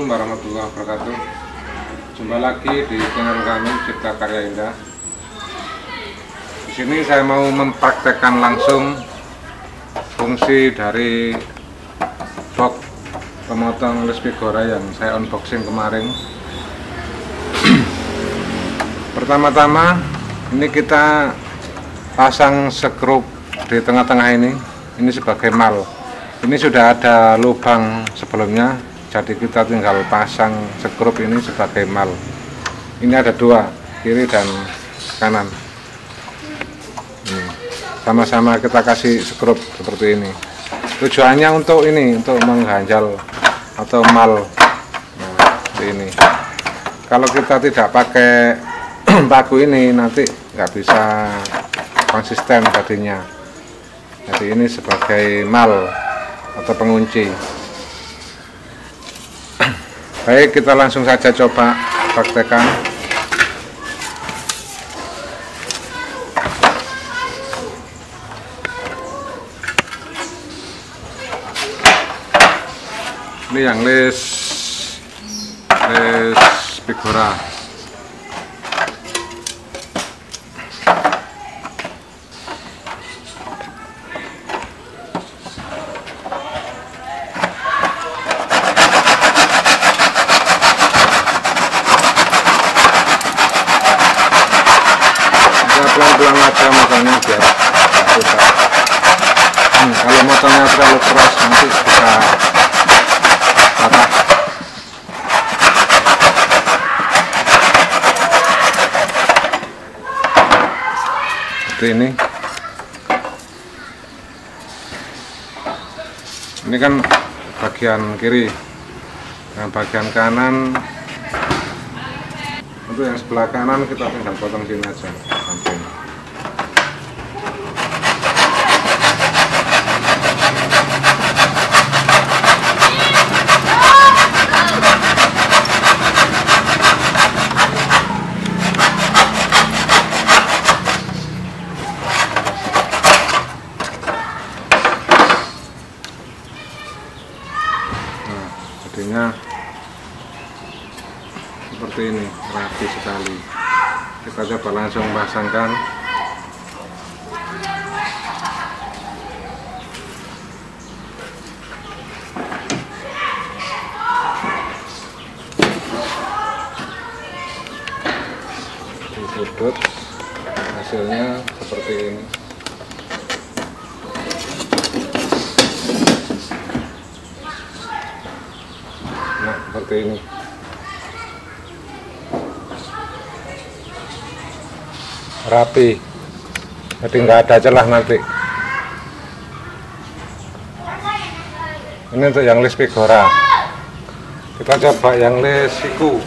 Assalamualaikum warahmatullahi wabarakatuh. Jumpa lagi di channel kami Cipta Karya Indah. Di sini saya mau mempraktekkan langsung fungsi dari box pemotong list figura yang saya unboxing kemarin. Pertama-tama ini kita pasang skrup di tengah-tengah ini. Ini sebagai mal. Ini sudah ada lubang sebelumnya jadi kita tinggal pasang skrup ini sebagai mal. Ini ada dua kiri dan kanan. Sama-sama kita kasih skrup seperti ini. Tujuannya untuk ini untuk mengganjal atau mal. Nah, ini. Kalau kita tidak pakai paku ini nanti nggak bisa konsisten tadinya. Jadi ini sebagai mal atau pengunci Baik, kita langsung saja coba praktekkan. Ini yang list list figura. Pelan-pelan aja motongnya biar bisa hmm, kalau motongnya terlalu keras nanti bisa patah. Seperti ini. Ini kan bagian kiri. Dan bagian kanan. Untuk yang sebelah kanan kita tinggal potong sini aja samping nah jadinya seperti ini rapi sekali. Kita coba langsung pasangkan. Di sudut hasilnya seperti ini nah seperti ini. Rapi. Jadi nggak ada celah nanti. Ini untuk yang list figura kita coba yang list siku.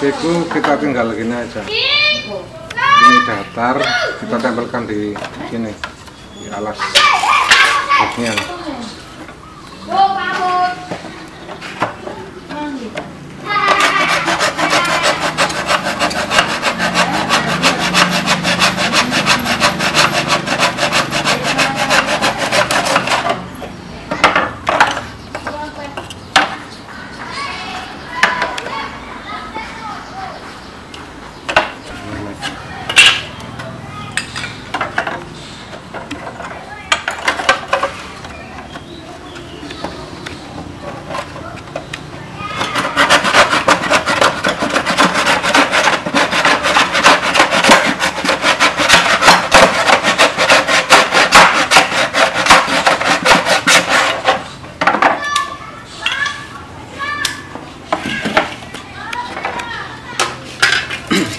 Siku kita tinggal gini aja ini datar kita tempelkan di sini di alas boxnya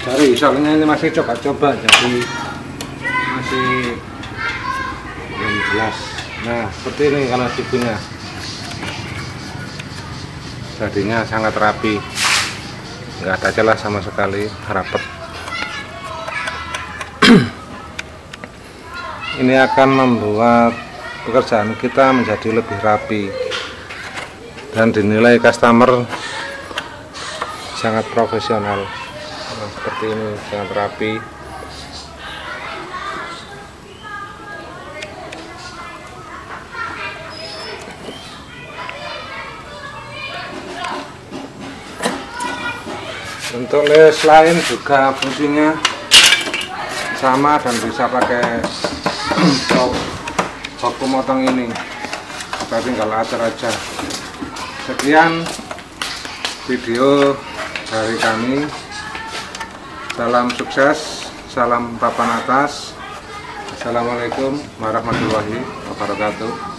dari soalnya ini masih coba-coba jadi masih belum jelas. Nah seperti ini kalau sikunya jadinya sangat rapi. Nggak ada celah sama sekali rapet. Ini akan membuat pekerjaan kita menjadi lebih rapi. Dan dinilai customer sangat profesional seperti ini sangat rapi. Untuk les lain juga fungsinya sama dan bisa pakai sok pemotong ini. Kita tinggal acar aja. Sekian video dari kami salam sukses salam papan atas. Assalamualaikum warahmatullahi wabarakatuh